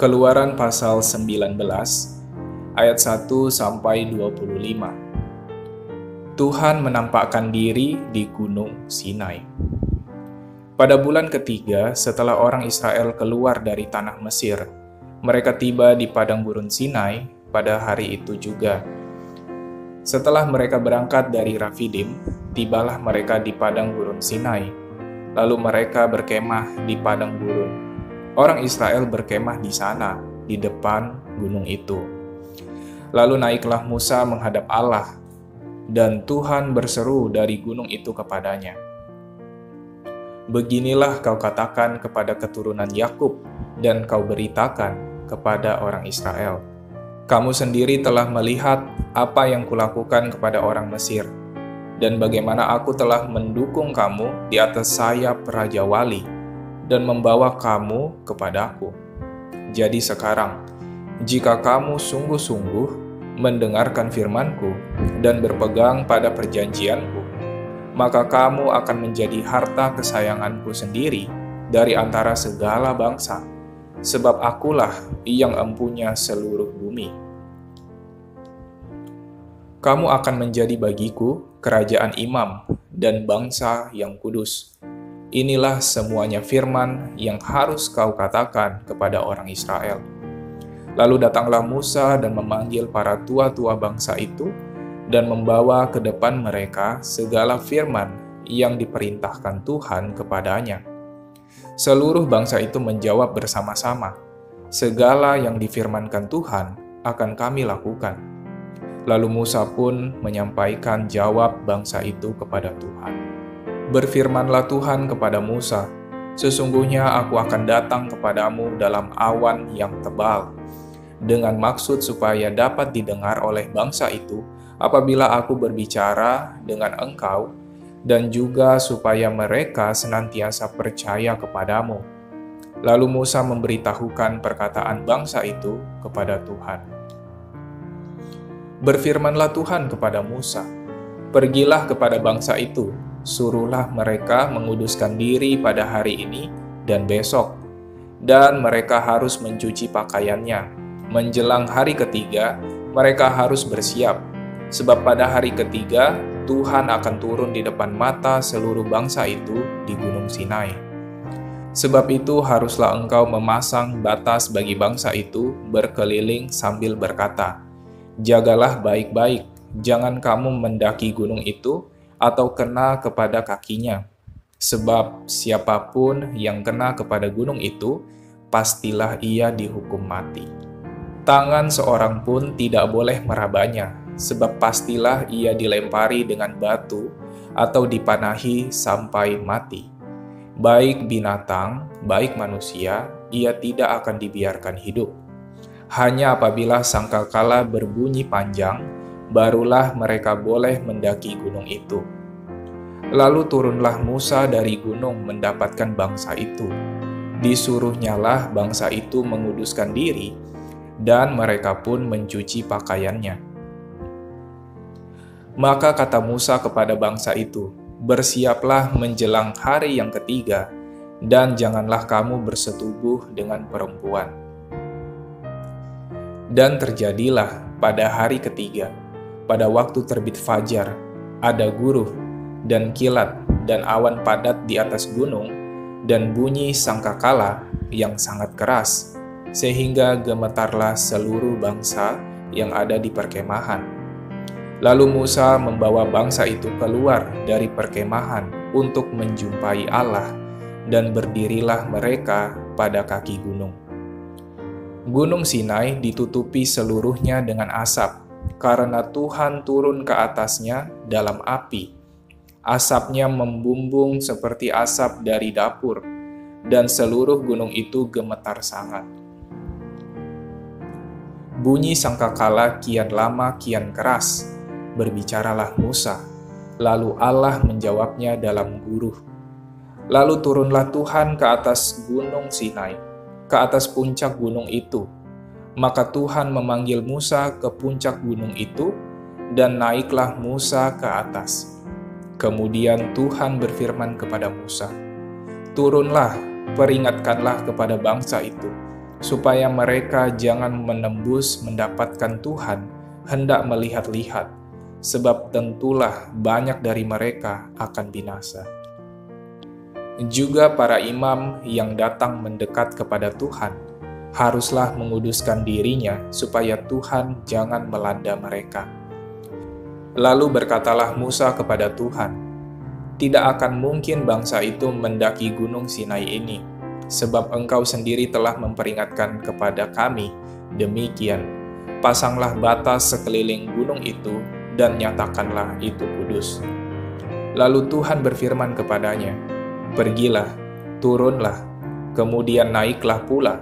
Keluaran pasal 19 ayat 1 sampai 25. Tuhan menampakkan diri di Gunung Sinai. Pada bulan ketiga setelah orang Israel keluar dari tanah Mesir, mereka tiba di padang gurun Sinai pada hari itu juga. Setelah mereka berangkat dari Rafidim, tibalah mereka di padang gurun Sinai. Lalu mereka berkemah di padang gurun. Orang Israel berkemah di sana, di depan gunung itu. Lalu naiklah Musa menghadap Allah, dan Tuhan berseru dari gunung itu kepadanya. Beginilah kau katakan kepada keturunan Yakub, dan kau beritakan kepada orang Israel. Kamu sendiri telah melihat apa yang kulakukan kepada orang Mesir, dan bagaimana aku telah mendukung kamu di atas sayap Raja Wali, dan membawa kamu kepadaku. Jadi sekarang, jika kamu sungguh-sungguh mendengarkan firmanku dan berpegang pada perjanjianku, maka kamu akan menjadi harta kesayanganku sendiri dari antara segala bangsa, sebab akulah yang empunya seluruh bumi. Kamu akan menjadi bagiku kerajaan imam dan bangsa yang kudus. Inilah semuanya firman yang harus kau katakan kepada orang Israel. Lalu datanglah Musa dan memanggil para tua-tua bangsa itu dan membawa ke depan mereka segala firman yang diperintahkan Tuhan kepadanya. Seluruh bangsa itu menjawab bersama-sama, "Segala yang difirmankan Tuhan akan kami lakukan." Lalu Musa pun menyampaikan jawab bangsa itu kepada Tuhan. Berfirmanlah Tuhan kepada Musa, "Sesungguhnya aku akan datang kepadamu dalam awan yang tebal." dengan maksud supaya dapat didengar oleh bangsa itu apabila aku berbicara dengan engkau, dan juga supaya mereka senantiasa percaya kepadamu. Lalu Musa memberitahukan perkataan bangsa itu kepada Tuhan. Berfirmanlah Tuhan kepada Musa, "Pergilah kepada bangsa itu, suruhlah mereka menguduskan diri pada hari ini dan besok, dan mereka harus mencuci pakaiannya." menjelang hari ketiga, mereka harus bersiap, sebab pada hari ketiga Tuhan akan turun di depan mata seluruh bangsa itu di Gunung Sinai. Sebab itu, haruslah engkau memasang batas bagi bangsa itu berkeliling sambil berkata, "Jagalah baik-baik, jangan kamu mendaki gunung itu atau kena kepada kakinya." Sebab siapa pun yang kena kepada gunung itu, pastilah ia dihukum mati. Tangan seorang pun tidak boleh merabanya, sebab pastilah ia dilempari dengan batu atau dipanahi sampai mati. Baik binatang, baik manusia, ia tidak akan dibiarkan hidup. Hanya apabila sangkakala berbunyi panjang, barulah mereka boleh mendaki gunung itu. Lalu turunlah Musa dari gunung mendapatkan bangsa itu. Disuruhnyalah bangsa itu menguduskan diri, dan mereka pun mencuci pakaiannya. Maka kata Musa kepada bangsa itu, "Bersiaplah menjelang hari yang ketiga, dan janganlah kamu bersetubuh dengan perempuan." Dan terjadilah pada hari ketiga, pada waktu terbit fajar, ada guruh dan kilat dan awan padat di atas gunung, dan bunyi sangkakala yang sangat keras sehingga gemetarlah seluruh bangsa yang ada di perkemahan. Lalu Musa membawa bangsa itu keluar dari perkemahan untuk menjumpai Allah, dan berdirilah mereka pada kaki gunung. Gunung Sinai ditutupi seluruhnya dengan asap, karena Tuhan turun ke atasnya dalam api. Asapnya membumbung seperti asap dari dapur, dan seluruh gunung itu gemetar sangat. Bunyi sangkakala kian lama kian keras. Berbicaralah Musa. Lalu Allah menjawabnya dalam guruh. Lalu turunlah Tuhan ke atas gunung Sinai, ke atas puncak gunung itu. Maka Tuhan memanggil Musa ke puncak gunung itu, dan naiklah Musa ke atas. Kemudian Tuhan berfirman kepada Musa, "Turunlah, peringatkanlah kepada bangsa itu, supaya mereka jangan menembus mendapatkan Tuhan, hendak melihat-lihat, sebab tentulah banyak dari mereka akan binasa. Juga para imam yang datang mendekat kepada Tuhan haruslah menguduskan dirinya supaya Tuhan jangan melanda mereka. Lalu berkatalah Musa kepada Tuhan, "Tidak akan mungkin bangsa itu mendaki gunung Sinai ini, sebab engkau sendiri telah memperingatkan kepada kami, demikian, pasanglah batas sekeliling gunung itu dan nyatakanlah itu kudus. Lalu Tuhan berfirman kepadanya, Pergilah, turunlah, kemudian naiklah pula,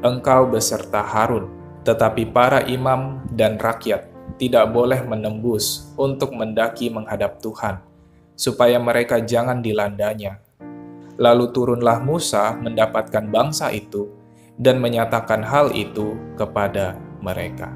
engkau beserta Harun, tetapi para imam dan rakyat tidak boleh menembus untuk mendaki menghadap Tuhan, supaya mereka jangan dilandanya Lalu turunlah Musa mendapatkan bangsa itu dan menyatakan hal itu kepada mereka.